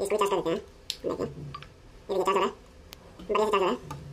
इसको चार्ज कर देते हैं देखिए ये देखिए चार्ज हो रहा है बढ़िया से चार्ज हो रहा है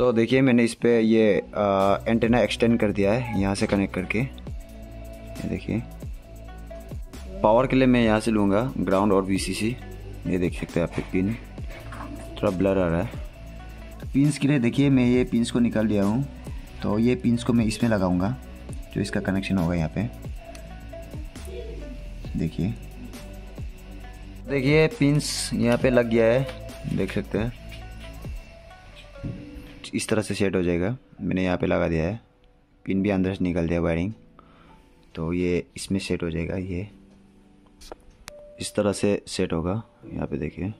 सो so, देखिए मैंने इस पर ये एंटेना एक्सटेंड कर दिया है यहाँ से कनेक्ट करके। ये देखिए। पावर के लिए मैं यहाँ से लूँगा ग्राउंड और वीसीसी ये देख सकते हैं आप पिन थोड़ा ब्लर आ रहा है। पिंस के लिए देखिए मैं ये पिंस को निकाल दिया हूँ। तो ये पिंस को मैं इसमें लगाऊँगा जो इसका कनेक्शन होगा यहाँ पे। देखिए। देखिए पिंस यहाँ पे लग गया है देख सकते हैं। इस तरह से सेट हो जाएगा। मैंने यहाँ पे लगा दिया है। पिन भी अंदर से निकल दिया वायरिंग तो ये इसमें सेट हो जाएगा, ये। इस तरह से सेट होगा। यहाँ पे देखिए।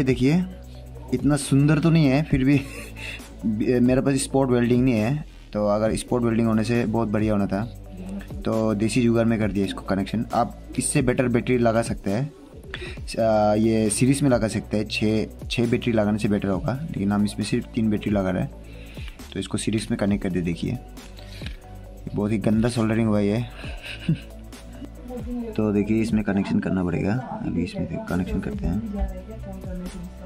ये देखिए, इतना सुंदर तो नहीं है, फिर भी, मेरे पास स्पॉट वेल्डिंग नहीं है तो अगर स्पॉट वेल्डिंग होने से बहुत बढ़िया होना था तो देसी जुगाड़ में कर दिया इसको कनेक्शन आप इससे बेटर बैटरी लगा सकते हैं। ये सीरीज़ में लगा सकते हैं छः छः बैटरी लगाने से बेटर होगा, लेकिन हम इसमें सिर्फ़ तीन बैटरी लगा रहे हैं। तो इसको सीरीज़ में कनेक्ट कर दे, देखिए। बहुत ही गंदा सोल्डरिंग हुआ ये। तो देखिए इसमें कनेक्शन करना पड़ेगा। अभी इसमें कनेक्शन करते हैं।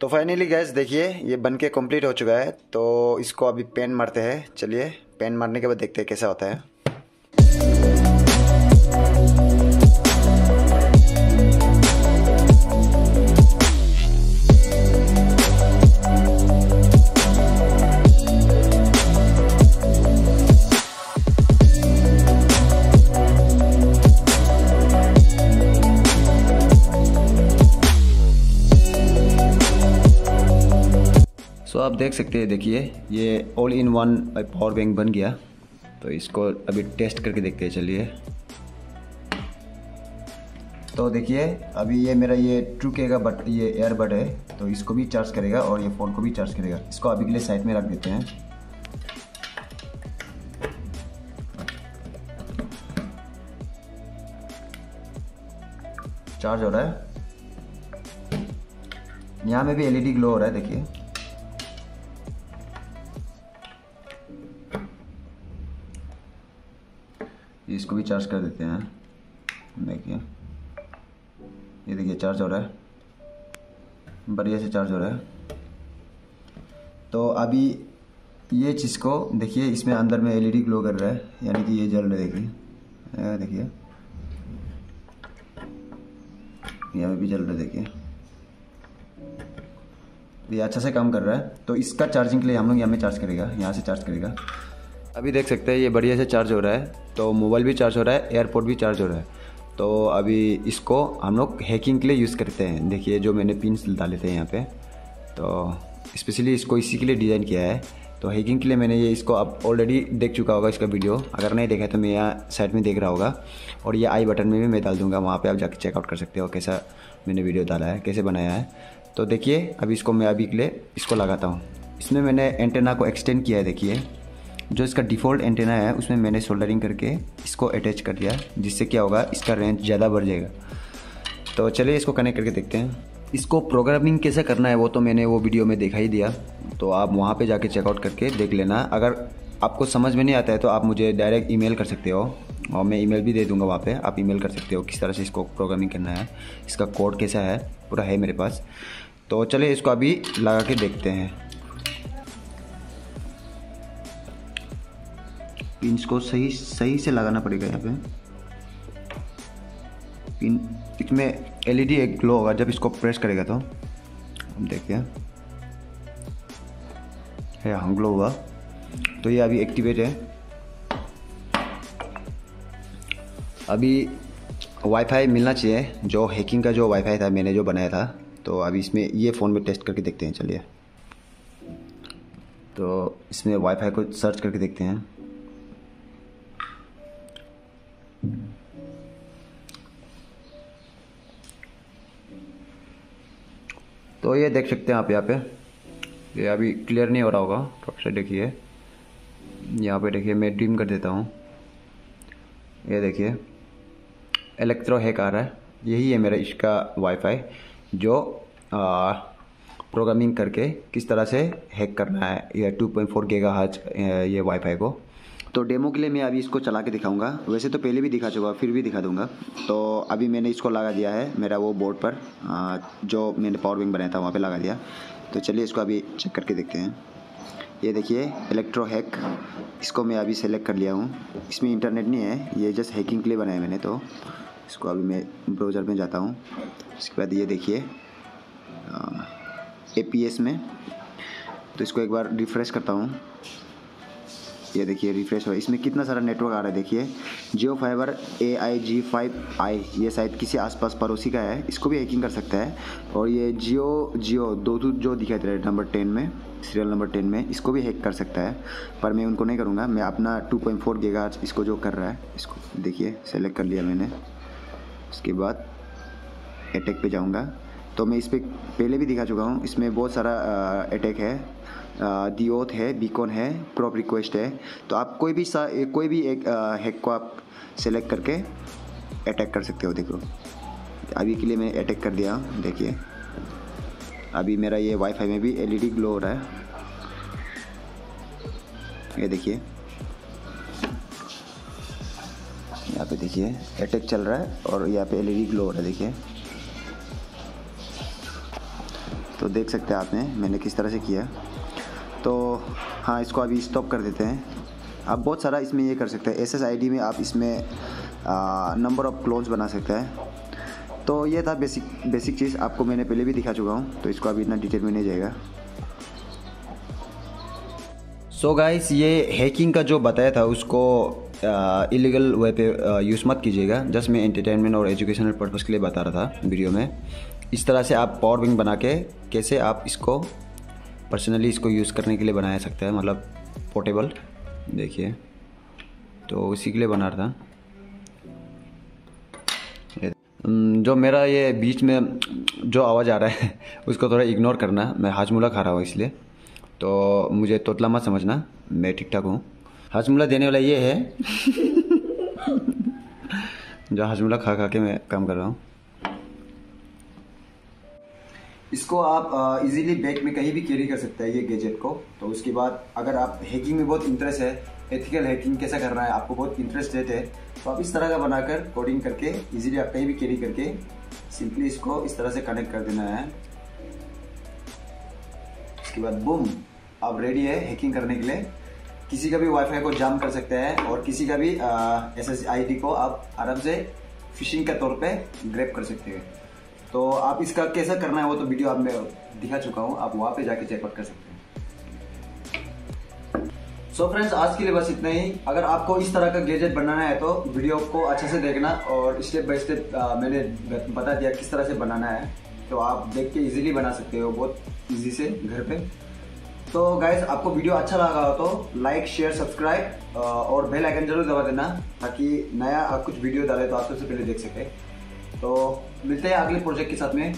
तो फाइनली गैस देखिए, ये बन के कंप्लीट हो चुका है तो इसको अभी पेन मारते हैं। चलिए पेन मारने के बाद देखते हैं कैसा होता है। सो आप देख सकते हैं, देखिए, ये all in one power bank बन गया। तो इसको अभी टेस्ट करके देखते हैं, चलिए। तो देखिए, अभी ये मेरा ये ट्रू के का बट ये एयरबड है तो इसको भी चार्ज करेगा और ये फ़ोन को भी चार्ज करेगा। इसको अभी के लिए साइड में रख देते हैं। चार्ज हो रहा है। यहाँ में भी एलईडी ग्लो हो रहा है, देखिए। इसको भी चार्ज कर देते हैं। देखिए। ये देखिए चार्ज हो रहा है। बढ़िया से चार्ज हो रहा है। तो अभी ये चीज़ को देखिए, इसमें अंदर में एलईडी ग्लो कर रहा है। यानी कि ये जल रहा है, देखिए। देखिए। यहाँ भी जल रहा है, देखिए। ये अच्छा से काम कर रहा है। तो इसका चार्जिंग के लिए हम लोग यहाँ में चार्ज करेगा। यहाँ से चार्ज करेगा। अभी देख सकते हैं, ये बढ़िया से चार्ज हो रहा है। तो मोबाइल भी चार्ज हो रहा है एयरपोर्ट भी चार्ज हो रहा है। तो अभी इसको हम लोग हैकिंग के लिए यूज़ करते हैं। देखिए, जो मैंने पिन्स डाले थे यहाँ पे तो स्पेशली इसको इसी के लिए डिज़ाइन किया है। तो हैकिंग के लिए मैंने ये इसको अब ऑलरेडी देख चुका होगा इसका वीडियो अगर नहीं देखा तो मैं यहाँ साइड में देख रहा होगा। और ये आई बटन में भी मैं डाल दूँगा, वहाँ पर आप जाके चेकआउट कर सकते हो कैसा मैंने वीडियो डाला है, कैसे बनाया है। तो देखिए अभी इसको मैं अभी के लिए इसको लगाता हूँ। इसमें मैंने एंटेना को एक्सटेंड किया है, देखिए। जो इसका डिफ़ॉल्ट एंटेना है, उसमें मैंने सोल्डरिंग करके इसको अटैच कर दिया, जिससे क्या होगा, इसका रेंज ज़्यादा बढ़ जाएगा। तो चलिए इसको कनेक्ट करके देखते हैं। इसको प्रोग्रामिंग कैसे करना है, वो तो मैंने वो वीडियो में दिखा ही दिया। तो आप वहाँ पे जाके चेकआउट करके देख लेना। अगर आपको समझ में नहीं आता है तो आप मुझे डायरेक्ट ईमेल कर सकते हो। और मैं ईमेल भी दे दूँगा वहाँ पे। आप ईमेल कर सकते हो किस तरह से इसको प्रोग्रामिंग करना है। इसका कोड कैसा है, पूरा है मेरे पास। तो चलिए इसको अभी लगा के देखते हैं। पिंस को सही सही से लगाना पड़ेगा यहाँ पे। पिन, इसमें एलईडी एक ग्लो होगा, जब इसको प्रेस करेगा तो। हम देखिए है हाँ ग्लो हुआ। तो ये अभी एक्टिवेट है। अभी वाईफाई मिलना चाहिए, जो हैकिंग का जो वाईफाई था, मैंने जो बनाया था तो अभी इसमें ये फ़ोन में टेस्ट करके देखते हैं, चलिए। तो इसमें वाईफाई को सर्च करके देखते हैं। तो ये देख सकते हैं आप यहाँ पे। ये अभी क्लियर नहीं हो रहा होगा थोड़ा सा देखिए। यहाँ पे देखिए मैं ड्रीम कर देता हूँ। ये देखिए इलेक्ट्रो हैक आ रहा है। यही है मेरा इसका वाईफाई जो आ, प्रोग्रामिंग करके किस तरह से हैक करना है। यह 2.4 पॉइंट ये वाईफाई को। तो डेमो के लिए मैं अभी इसको चला के दिखाऊँगा। वैसे तो पहले भी दिखा चुका फिर भी दिखा दूँगा। तो अभी मैंने इसको लगा दिया है, मेरा वो बोर्ड पर जो मैंने पावर बैंक बनाया था, वहाँ पे लगा दिया। तो चलिए इसको अभी चेक करके देखते हैं। ये देखिए इलेक्ट्रो हैक इसको मैं अभी सेलेक्ट कर लिया हूँ। इसमें इंटरनेट नहीं है, ये जस्ट हैकिंग के लिए बनाया मैंने तो। इसको अभी मैं ब्राउज़र में जाता हूँ। उसके बाद ये देखिए एपीएस में। तो इसको एक बार रिफ़्रेश करता हूँ। ये देखिए रिफ्रेश हो। इसमें कितना सारा नेटवर्क आ रहा है, देखिए। जियो फाइबर ए आई जी फाइव आई ये शायद किसी आसपास पड़ोसी का है। इसको भी हैकिंग कर सकता है। और ये जियो जियो दो जो दिखाई दे रहा है नंबर टेन में सीरियल नंबर टेन में, इसको भी हैक कर सकता है। पर मैं उनको नहीं करूँगा। मैं अपना टू पॉइंट फोर इसको जो कर रहा है, इसको देखिए सेलेक्ट कर लिया मैंने। उसके बाद अटैक पे जाऊँगा। तो मैं इस पर पहले भी दिखा चुका हूँ। इसमें बहुत सारा अटैक है। दियोथ है बीकॉन है क्रॉप रिक्वेस्ट है। तो आप कोई भी सा कोई भी एक हैक को आप सेलेक्ट करके अटैक कर सकते हो, देखो। अभी के लिए मैं अटैक कर दिया, देखिए। अभी मेरा ये वाईफाई में भी एलईडी ग्लो हो रहा है। ये देखिए। यहाँ पे देखिए अटैक चल रहा है और यहाँ पे एलईडी ग्लो हो रहा है, देखिए। तो देख सकते हैं आपने, मैंने किस तरह से किया। तो हाँ इसको अभी स्टॉप कर देते हैं। आप बहुत सारा इसमें ये कर सकते हैं। एस एस आई डी में आप इसमें नंबर ऑफ़ क्लोन्स बना सकते हैं। तो ये था बेसिक बेसिक चीज़। आपको मैंने पहले भी दिखा चुका हूँ तो इसको अभी इतना डिटेल में नहीं जाएगा। सो so गाइस ये हैकिंग का जो बताया था, उसको इलीगल वे पे यूज़ मत कीजिएगा। जस्ट मैं एंटरटेनमेंट और एजुकेशनल पर्पज़ के लिए बता रहा था वीडियो में। इस तरह से आप पावर बैंक बना के कैसे आप इसको पर्सनली इसको यूज़ करने के लिए बनाया सकता है मतलब पोर्टेबल देखिए। तो इसी के लिए बना रहा था। जो मेरा ये बीच में जो आवाज़ आ रहा है, उसको थोड़ा इग्नोर करना, मैं हाजमुला खा रहा हूँ इसलिए। तो मुझे तोतला मत समझना, मैं ठीक ठाक हूँ। हाजमुला देने वाला ये है, जो हाजमुला खा खा के मैं काम कर रहा हूँ। इसको आप इजीली बैग में कहीं भी कैरी कर सकते हैं ये गैजेट को। तो उसके बाद अगर आप हैकिंग में बहुत इंटरेस्ट है एथिकल हैकिंग कैसा करना है, आपको बहुत इंटरेस्ट है तो आप इस तरह का बनाकर कोडिंग करके इजीली आप कहीं भी कैरी करके सिंपली इसको इस तरह से कनेक्ट कर देना है। उसके बाद बुम अब रेडी है हैकिंग करने के लिए। किसी का भी वाईफाई को जाम कर सकते हैं और किसी का भी एस एस आई को आप आराम से फिशिंग के तौर पे ग्रैब कर सकते हैं। तो आप इसका कैसा करना है वो तो वीडियो आप मैं दिखा चुका हूँ। आप वहाँ पे जाके चेकआउट कर सकते हैं। सो so फ्रेंड्स आज के लिए बस इतना ही। अगर आपको इस तरह का गैजेट बनाना है तो वीडियो को अच्छे से देखना और स्टेप बाय स्टेप मैंने बता दिया किस तरह से बनाना है। तो आप देख के इजीली बना सकते हो बहुत इजी से घर पे। तो गाइज़ आपको वीडियो अच्छा लगा हो तो लाइक शेयर सब्सक्राइब और बेल आइकन ज़रूर दबा देना ताकि नया कुछ वीडियो डाले तो आप सबसे पहले देख सके। तो मिलते हैं अगले प्रोजेक्ट के साथ में।